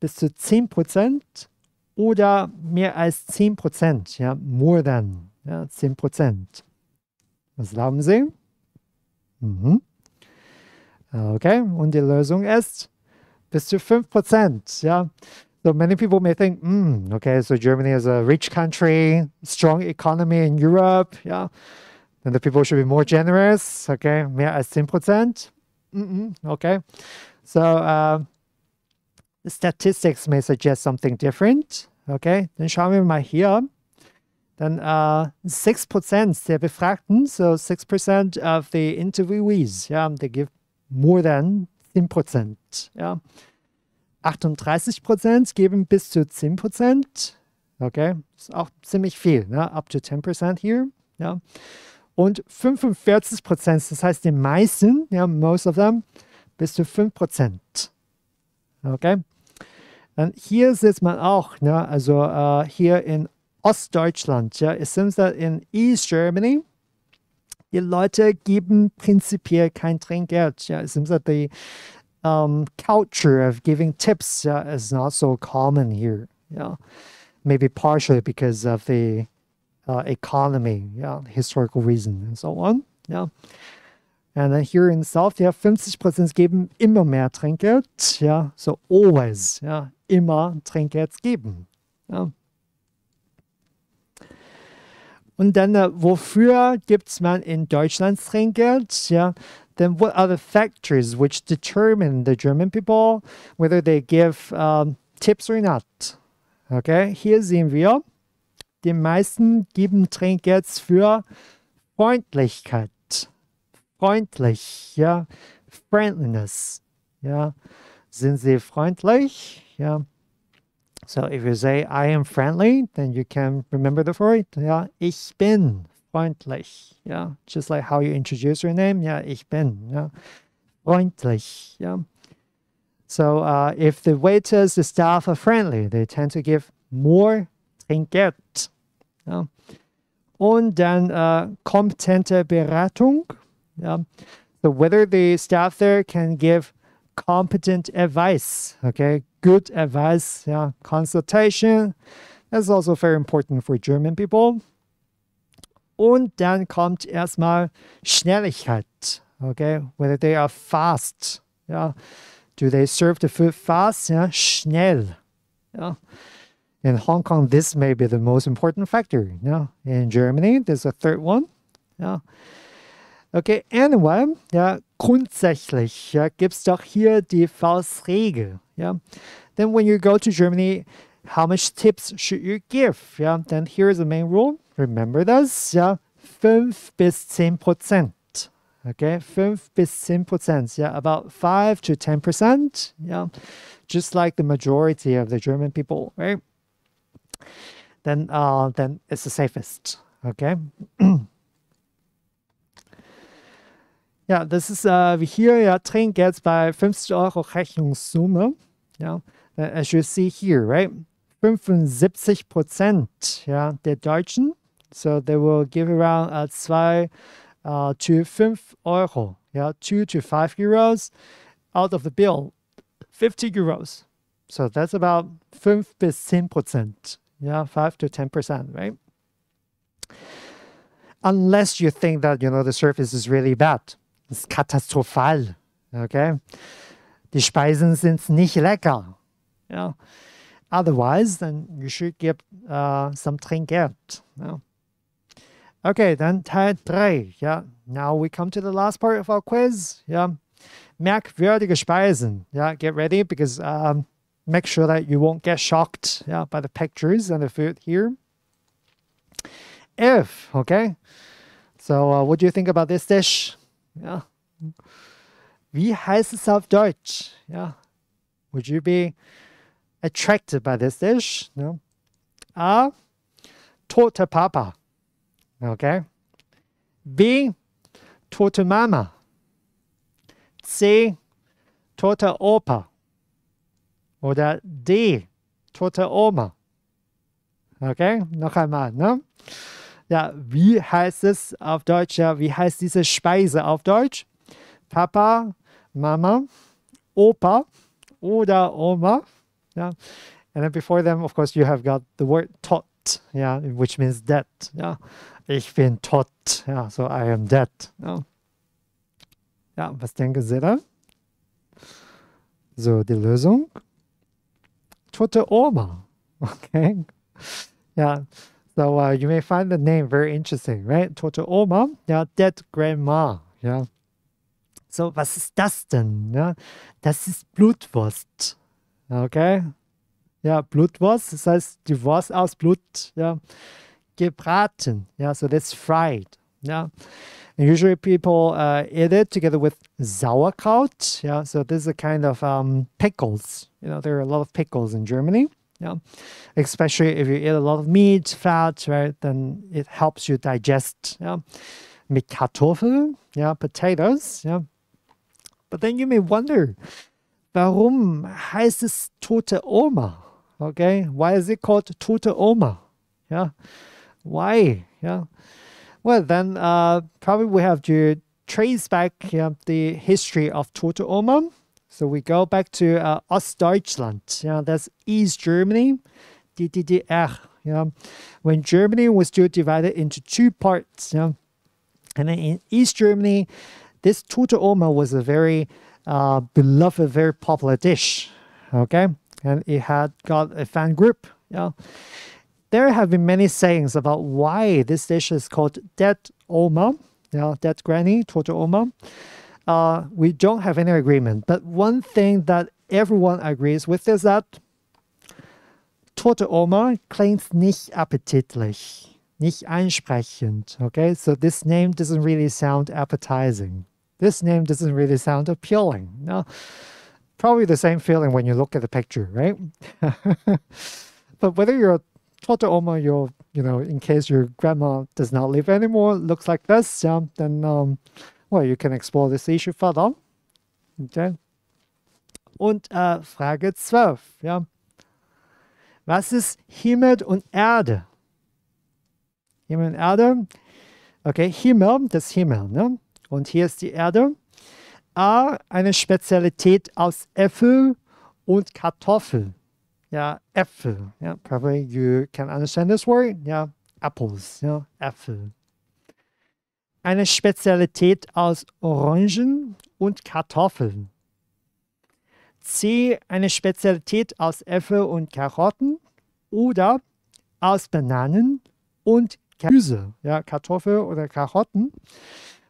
bis zu 10 Prozent oder mehr als 10 Prozent, ja, more than, ja, 10 Prozent. Was glauben Sie? Mhm. Okay, und die Lösung ist bis zu 5%. Ja? So many people may think, mm, okay, so Germany is a rich country, strong economy in Europe, yeah, then the people should be more generous, okay, mehr als 10%. Mm -mm, okay, so uh, statistics may suggest something different, okay, dann schauen wir mal hier. Dann uh, 6% der Befragten, so 6% of the interviewees, yeah, they give more than 10%. Yeah. 38 Prozent geben bis zu 10%. Okay, ist auch ziemlich viel, ne? up to 10% hier. Ja. Und 45 Prozent, das heißt die meisten, ja, most of them, bis zu 5 Prozent. Okay. Und hier sieht man auch, ne, also uh, hier in Ostdeutschland, ja, seems that in East Germany, die Leute geben prinzipiell kein Trinkgeld. It seems that the um, culture of giving tips uh, is not so common here. Yeah, maybe partially because of the uh, economy, yeah, historical reason and so on. Yeah. And then here in the South, ja, 50% geben immer mehr Trinkgeld. Ja, so always, ja, immer Trinkgeld geben. Ja. Und dann, uh, wofür gibt man in Deutschland Trinkgeld? Ja, then what are the factors which determine the German people whether they give um, tips or not? Okay, hier sehen wir, die meisten geben Trinkgeld für Freundlichkeit. Freundlich, ja, friendliness, ja. Sind sie freundlich? Ja. So if you say I am friendly, then you can remember the word. Ja, ich bin freundlich. Ja, just like how you introduce your name. Ja, ich bin. Ja, freundlich. Ja. So uh, if the waiters, the staff are friendly, they tend to give more Trinkgeld. Ja. Und dann uh, kompetente Beratung. Ja. So whether the staff there can give competent advice, okay, good advice, yeah, consultation. That's also very important for German people. Und dann kommt erstmal Schnelligkeit, okay, whether they are fast, yeah. Do they serve the food fast? Yeah, schnell. Yeah. In Hong Kong, this may be the most important factor. Yeah. In Germany, there's a third one. Yeah. Okay, anyway, ja, grundsätzlich ja, gibt es doch hier die Faustregel. Ja. Then when you go to Germany, how much tips should you give? Ja, then here's the main rule. Remember this, ja, 5 bis 10 Prozent. Okay, 5 bis 10 Prozent. Yeah, about 5 to 10 percent. Yeah, just like the majority of the German people, right? Then, uh, then it's the safest. Okay. Ja, das ist äh, wie hier, ja, Trinkgeld bei 50 Euro Rechnungssumme. Ja, as you see here, right? 75 Prozent ja, der Deutschen, so they will give around uh, 2 uh, to 5 Euro, ja, 2 to 5 Euros out of the bill, 50 Euros. So that's about 5 bis 10 Prozent, yeah, 5 to 10 Percent, right? Unless you think that, you know, the service is really bad. It's katastrophal. Okay? Die Speisen sind nicht lecker. Yeah. Otherwise, then you should give uh, some Trinkgeld. Yeah. Okay, then Teil 3. Yeah. Now we come to the last part of our quiz. Yeah. Merkwürdige Speisen. Yeah. Get ready because um, make sure that you won't get shocked yeah, by the pictures and the food here. If, okay. So, uh, what do you think about this dish? Yeah. Wie heißt es auf Deutsch? Ja. Would you be attracted by this dish? No. A. Tote Papa. Okay. B. Tote Mama. C. Tote Opa. Oder D. Tote Oma. Okay, noch einmal, ne? Ja, wie heißt es auf Deutsch? Ja, wie heißt diese Speise auf Deutsch? Papa, Mama, Opa oder Oma. Yeah. And then before them, of course, you have got the word tot, yeah, which means dead. Yeah. Ich bin tot. Ja, so I am dead. Ja, ja was denken Sie da? So, die Lösung? Tote Oma. Okay. Ja, so uh, you may find the name very interesting, right? Tote Oma, ja, dead grandma, ja. So, was ist das denn? Ja, das ist Blutwurst. Okay? Ja, Blutwurst, das heißt die Wurst aus Blut, ja, gebraten. Ja, so that's fried. Yeah. And usually people uh, eat it together with sauerkraut. Yeah, so this is a kind of um, pickles. You know, there are a lot of pickles in Germany. Yeah, especially if you eat a lot of meat, fat, right? Then it helps you digest. Yeah, mit Kartoffeln, yeah, potatoes. Yeah, but then you may wonder, warum heißt es tote Oma? Okay, why is it called tote Oma? Yeah, why? Yeah, well then uh, probably we have to trace back the history of tote Oma so we go back to uh, Ostdeutschland. Yeah, that's East Germany, DDR. Yeah, when Germany was still divided into two parts. Yeah, and then in East Germany, this Tote Oma was a very uh, beloved, very popular dish. Okay, and it had got a fan group. Yeah, there have been many sayings about why this dish is called dead Oma. Yeah, dead granny Tote Oma. Uh, we don't have any agreement, but one thing that everyone agrees with is that Tote Oma klingt nicht appetitlich, nicht ansprechend. Okay, so this name doesn't really sound appetizing. This name doesn't really sound appealing. No, probably the same feeling when you look at the picture, right? but whether you're a Tote Oma, you're, you know, in case your grandma does not live anymore, looks like this, yeah, then, um, well, you can explore this issue further. Okay. Und äh, Frage 12, ja. Was ist Himmel und Erde? Himmel und Erde. Okay, Himmel, das Himmel, ne? Und hier ist die Erde. A, eine Spezialität aus Äpfel und Kartoffel. Ja, Äpfel. Ja, probably you can understand this word. Ja, apples, ja, Äpfel. Eine Spezialität aus Orangen und Kartoffeln. C, eine Spezialität aus Äpfel und Karotten oder aus Bananen und Gemüse, ja, Kartoffel oder Karotten.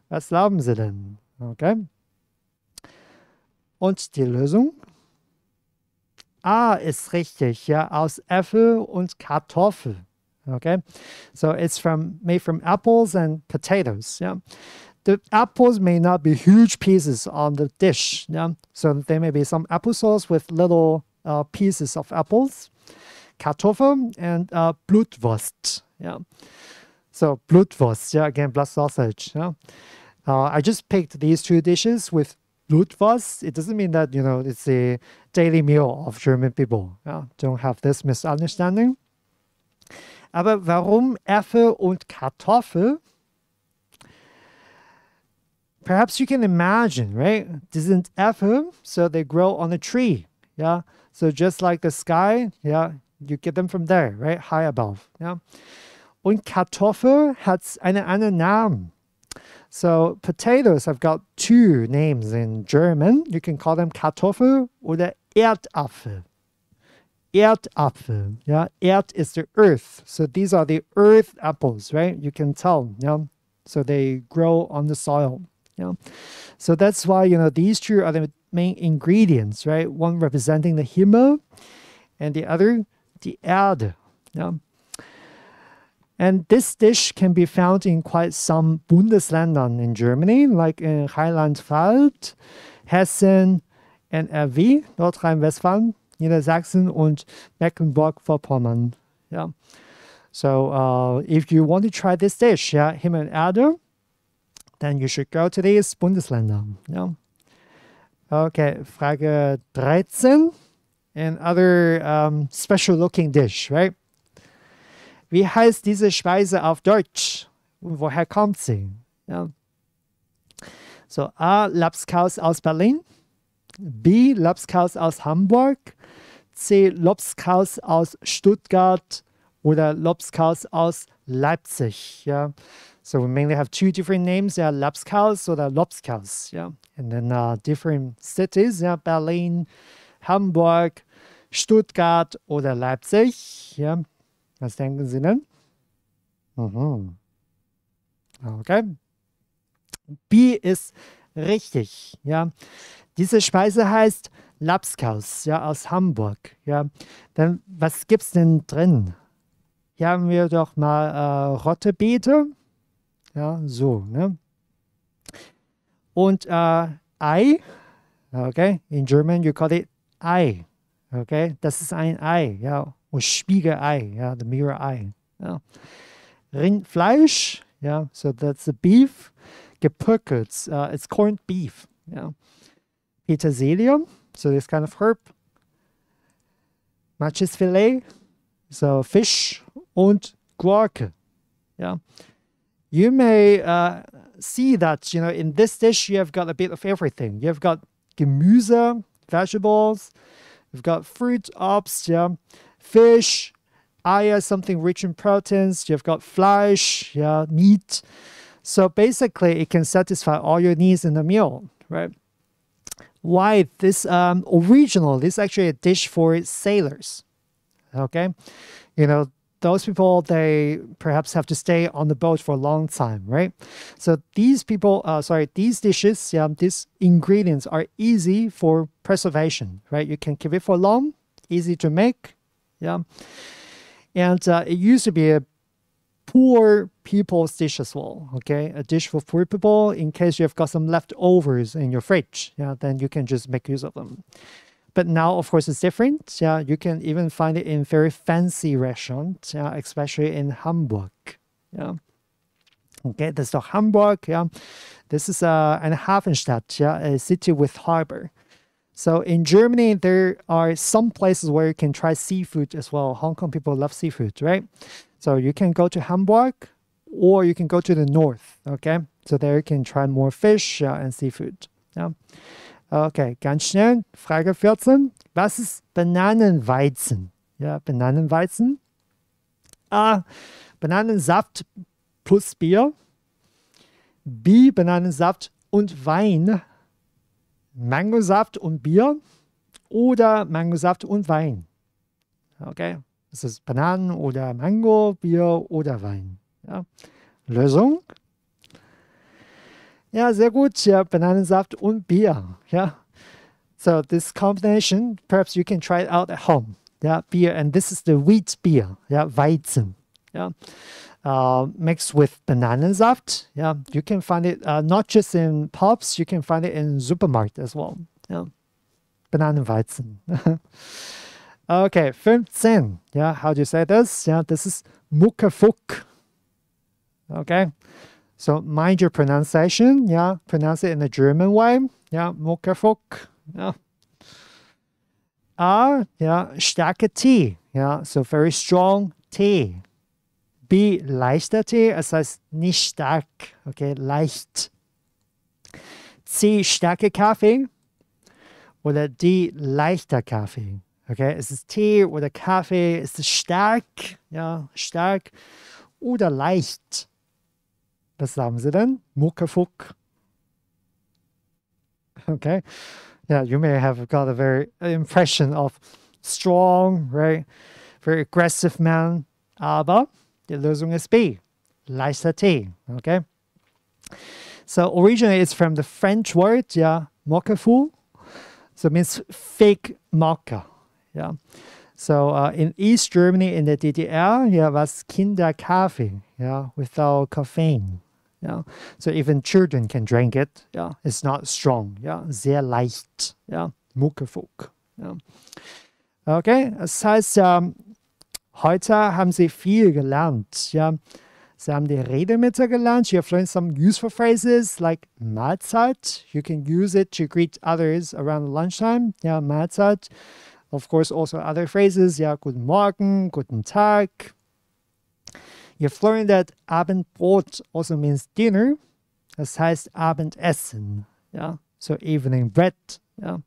Was glauben Sie denn? Okay. Und die Lösung? A ist richtig, ja, aus Äpfel und Kartoffel. Okay, so it's from made from apples and potatoes. Yeah, the apples may not be huge pieces on the dish. Yeah, so there may be some applesauce with little uh, pieces of apples, Kartoffel, and uh, Blutwurst. Yeah, so Blutwurst. Yeah, again, blood sausage. Yeah, uh, I just picked these two dishes with Blutwurst. It doesn't mean that you know it's a daily meal of German people. Yeah, don't have this misunderstanding. Aber warum Äpfel und Kartoffel? Perhaps you can imagine, right? Isn't Äpfel, so they grow on a tree. Yeah. So just like the sky, yeah, you get them from there, right? High above. Yeah. Und Kartoffel hat einen anderen Namen. So potatoes have got two names in German. You can call them Kartoffel oder Erdapfel. Erdapfel. Yeah, Erd is the earth. So these are the earth apples, right? You can tell. Yeah. So they grow on the soil. Yeah. So that's why, you know, these two are the main ingredients, right? One representing the Himmel and the other the Erde. Yeah. And this dish can be found in quite some Bundesländern in Germany, like in Rheinland-Pfalz, Hessen, NRW, Nordrhein-Westfalen, Niedersachsen und Mecklenburg-Vorpommern. Yeah. So uh, if you want to try this dish, yeah, Himmel Erde, then you should go to these Bundesländer. Yeah. Okay, Frage 13. Another um, special looking dish, right? Wie heißt diese Speise auf Deutsch? Und woher kommt sie? Ja. So, A. Lapskaus aus Berlin. B. Lapskaus aus Hamburg. C. Lobskaus aus Stuttgart. Oder Lobskaus aus Leipzig. Yeah. So we mainly have two different names, yeah, Lapskaus oder Lobskaus, yeah. And then uh, different cities, yeah, Berlin, Hamburg, Stuttgart oder Leipzig, ja. Was denken Sie denn? Mhm. Okay. B ist richtig, ja. Diese Speise heißt Lapskaus, ja, aus Hamburg, ja. Dann, was gibt's denn drin? Hier haben wir doch mal äh, Rottebeete, ja, so, ne? Und äh, Ei, okay, in German you call it Ei, okay, das ist ein Ei, ja, und Spiegelei, ja, the mirror eye, ja. Rindfleisch, ja, so that's the beef, gepökelt, uh, it's corned beef, ja. Petersilie, so this kind of herb, Matjesfilet, so fish und Gurke, ja. You may uh, see that, you know, in this dish you have got a bit of everything. You've got Gemüse, vegetables, you've got fruit, obst, yeah, fish, Eier, something rich in proteins. You've got flesh, yeah, meat. So basically, it can satisfy all your needs in a meal, right? Why this um, original? This is actually a dish for sailors. Okay, you know those people they perhaps have to stay on the boat for a long time, right? So these people, uh, sorry, these dishes, yeah, these ingredients are easy for preservation, right? You can keep it for long, easy to make, yeah. And uh, it used to be a poor people's dish as well. Okay, a dish for poor people in case you have got some leftovers in your fridge. Yeah, then you can just make use of them. But now, of course, it's different. Yeah, you can even find it in very fancy restaurants, yeah, especially in Hamburg. Yeah. Okay, this is Hamburg. Yeah, this is uh, eine Hafenstadt. Yeah, a city with harbor. So in Germany, there are some places where you can try seafood as well. Hong Kong people love seafood, right? So you can go to Hamburg or you can go to the north, okay? So there you can try more fish uh, and seafood. Ja. Okay, ganz schnell. Frage 14. Was ist Bananenweizen? Ja, Bananenweizen. A. Bananensaft plus Bier. B. Bananensaft und Wein. Mangosaft und Bier. Oder Mangosaft und Wein. Okay, es ist Bananen oder Mango, Bier oder Wein. Ja. Lösung? Ja, sehr gut. Ja, Bananensaft und Bier. Ja. So this combination, perhaps you can try it out at home. Yeah, beer, and this is the wheat beer. Yeah, Weizen. Yeah. Uh, mixed with bananensaft. Yeah, you can find it uh, not just in pubs, you can find it in supermarket as well. Yeah, Bananenweizen. Okay, 15. Yeah, how do you say this? Yeah, this is Muckefuck. Okay, so mind your pronunciation. Yeah, pronounce it in the German way. Yeah, Muckefuck. Yeah. A, yeah, starke Tee. Yeah, so very strong tea. B, leichter Tee, es heißt nicht stark. Okay, leicht. C, starke Kaffee. Oder D, leichter Kaffee. Okay, es ist Tee oder Kaffee, es ist stark, ja, stark oder leicht. Was sagen Sie denn? Muckefuck. Okay, yeah, you may have got a very impression of strong, right, very aggressive man. Aber die Lösung ist B, leichter Tee. Okay, so originally it's from the French word, yeah, mochafu, so it means fake mocha. Yeah. So uh, in East Germany, in the DDR, yeah, was Kinderkaffee, yeah, without caffeine. Yeah. So even children can drink it. Yeah. It's not strong. Yeah. Sehr leicht. Ja. Muckefuck. Ja. Okay. Das heißt, um, heute haben Sie viel gelernt. Ja. Sie haben die Redemittel gelernt. You have learned some useful phrases like Mahlzeit. You can use it to greet others around lunchtime. Yeah, Mahlzeit. Of course, also other phrases. Ja, guten Morgen, guten Tag. You've learned that Abendbrot also means dinner. Das heißt Abendessen. Yeah, so evening bread. Yeah.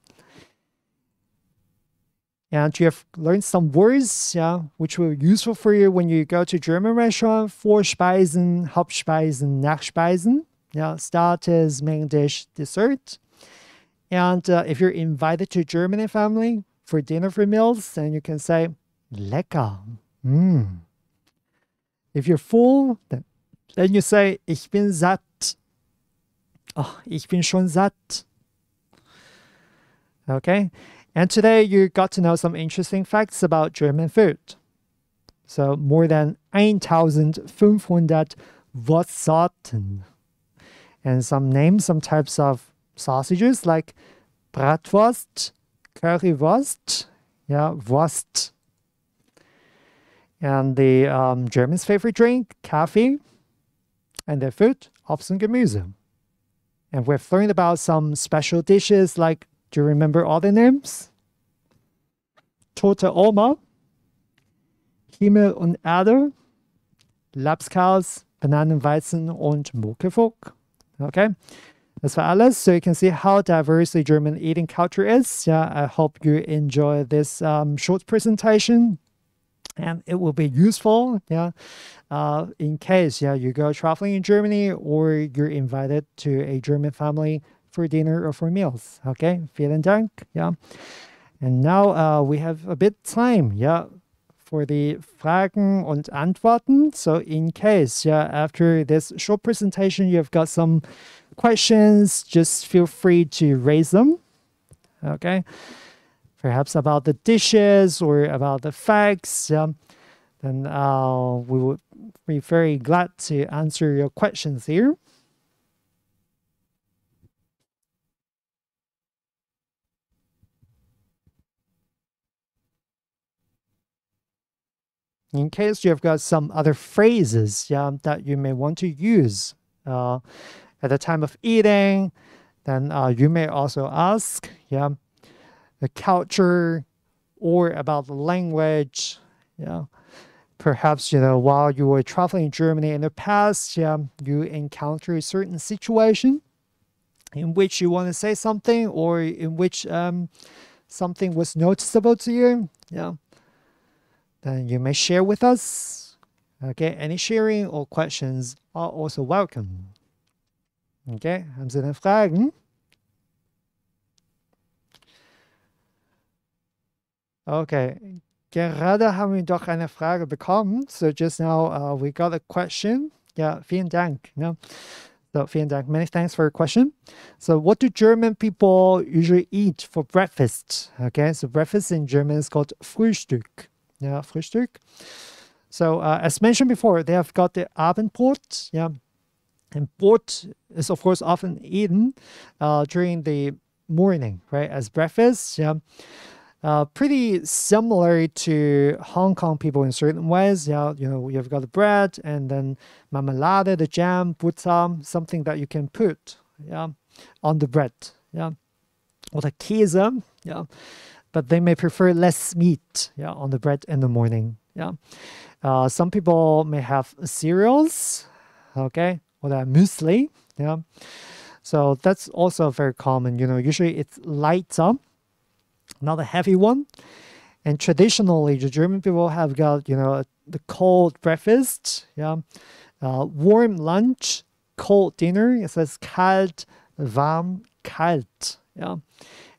And you have learned some words, yeah, which were useful for you when you go to German restaurant. Vorspeisen, Hauptspeisen, Nachspeisen. Yeah, starters, main dish, dessert. And uh, if you're invited to Germany family, for dinner for meals, then you can say lecker. Mm. If you're full, then, then you say ich bin satt. Oh, ich bin schon satt. Okay? And today you got to know some interesting facts about German food. So more than 1,500 Wurstsorten. And some names, some types of sausages like Bratwurst, Currywurst, yeah, Wurst. And the um, Germans' favorite drink, coffee. And their food, und Gemüse. And we've learned about some special dishes like, do you remember all the names? Tote Oma, Himmel und Erde, Lapskaus, Bananenweizen und Muckefuck. Okay, That's for alles. So you can see how diverse the German eating culture is. Yeah, I hope you enjoy this um, short presentation. and it will be useful, yeah, uh, in case, yeah, you go traveling in Germany or you're invited to a German family for dinner or for meals. Okay, vielen Dank, yeah. And now uh, we have a bit time, yeah, for the Fragen und Antworten. So in case, yeah, after this short presentation, you've got some questions, just feel free to raise them. Okay perhaps about the dishes or about the facts, yeah, then uh, we would be very glad to answer your questions here. In case you've got some other phrases yeah, that you may want to use uh, at the time of eating, then uh, you may also ask, yeah, the culture or about the language. Yeah. Perhaps, you know, while you were traveling in Germany in the past, yeah, you encounter a certain situation in which you want to say something or in which um, something was noticeable to you. Yeah. You may share with us. Okay, any sharing or questions are also welcome. Okay, haben Sie denn Fragen? Okay, gerade haben wir doch eine Frage bekommen. So just now uh, we got a question. Yeah, vielen Dank. No? So vielen Dank. Many thanks for your question. So what do German people usually eat for breakfast? Okay, so breakfast in German is called Frühstück. Yeah, Frühstück. So uh, as mentioned before, they have got the Abendbrot. Yeah, and Brot is of course often eaten uh, during the morning, right, as breakfast. Yeah. Uh, pretty similar to Hong Kong people in certain ways. Yeah, you know, you've got the bread and then marmalade, the jam, butter, something that you can put, yeah, on the bread, yeah, or the käse, yeah. But they may prefer less meat, yeah, on the bread in the morning, yeah. Uh, some people may have cereals, okay, or the muesli, yeah. So that's also very common. You know, usually it's lighter not a heavy one. And traditionally, the German people have got, you know, the cold breakfast, yeah, uh, warm lunch, cold dinner. It says kalt, warm, kalt, yeah.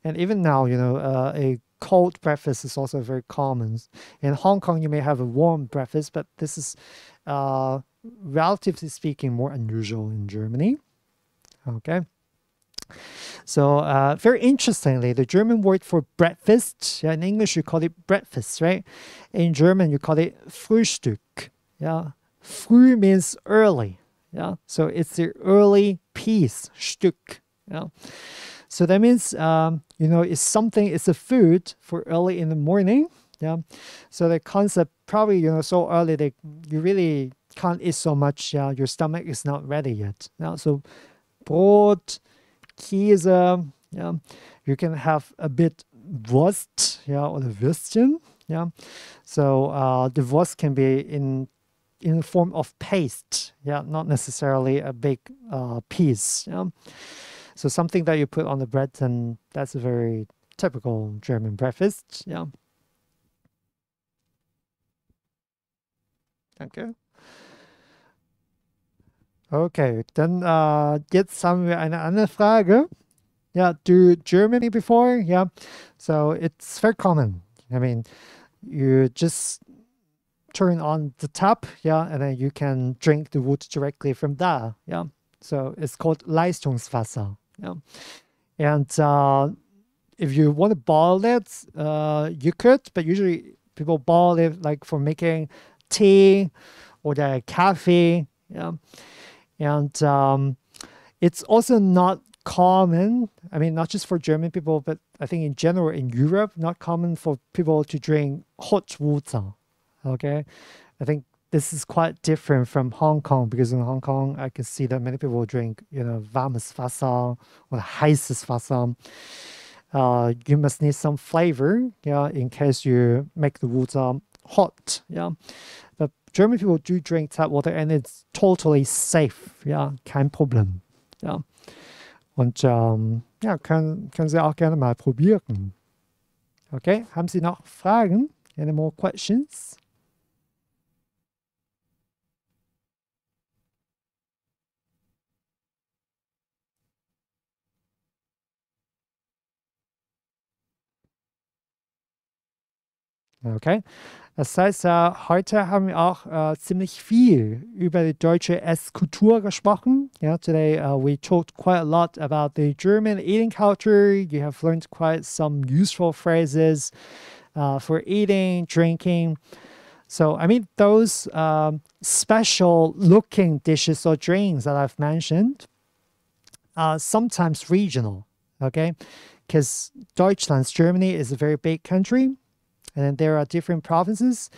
And even now, you know, uh, a cold breakfast is also very common. In Hong Kong, you may have a warm breakfast, but this is, uh, relatively speaking, more unusual in Germany. Okay. So uh, very interestingly, the German word for breakfast, yeah, in English you call it breakfast, right? In German you call it Frühstück. Yeah, früh means early. Yeah, so it's the early piece, Stück. Yeah. So that means, um, you know, it's something, it's a food for early in the morning. Yeah. So the concept probably, you know, so early that you really can't eat so much. Yeah. Your stomach is not ready yet. Yeah. So Brot, Käse, yeah. You can have a bit Wurst, yeah, or the Würstchen, yeah. So uh, the Wurst can be in in the form of paste, yeah, not necessarily a big uh, piece, yeah. So something that you put on the bread, and that's a very typical German breakfast, yeah. Danke. Okay, dann äh, uh, jetzt haben wir eine andere Frage. Yeah, do Germany before? Yeah, so it's very common. I mean, you just turn on the tap, yeah, and then you can drink the water directly from there. Yeah, so it's called Leitungswasser. Yeah, and uh, if you want to boil it, uh, you could, but usually people boil it like for making tea or the coffee. Yeah. And um, it's also not common, I mean, not just for German people, but I think in general in Europe, not common for people to drink hot water. Okay. I think this is quite different from Hong Kong because in Hong Kong, I can see that many people drink, you know, warmes Wasser or heißes Wasser. Uh, you must need some flavor, yeah, in case you make the water hot, yeah. But German people do drink tap water and it's totally safe. Ja, kein Problem. Ja. Und ähm, ja, können, können Sie auch gerne mal probieren. Okay, haben Sie noch Fragen? Any more questions? Okay. Das heißt, äh, heute haben wir auch äh, ziemlich viel über die deutsche Esskultur gesprochen. Yeah, today uh, we talked quite a lot about the German eating culture. You have learned quite some useful phrases uh, for eating, drinking. So, I mean, those um, special looking dishes or drinks that I've mentioned are sometimes regional, okay? Because Deutschland, Germany is a very big country and then there are different provinces.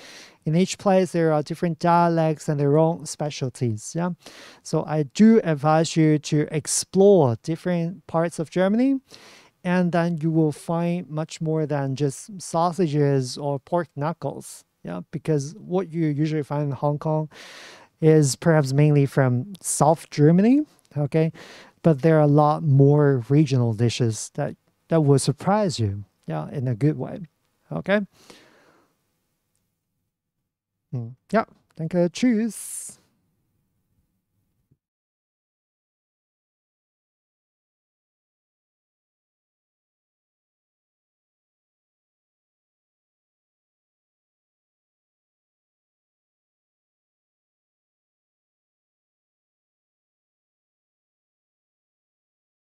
In each place, there are different dialects and their own specialties. Yeah. So I do advise you to explore different parts of Germany. And then you will find much more than just sausages or pork knuckles. Yeah. Because what you usually find in Hong Kong is perhaps mainly from South Germany. Okay. But there are a lot more regional dishes that, that will surprise you. Yeah. In a good way. Okay. Hm. Ja, danke. Tschüss.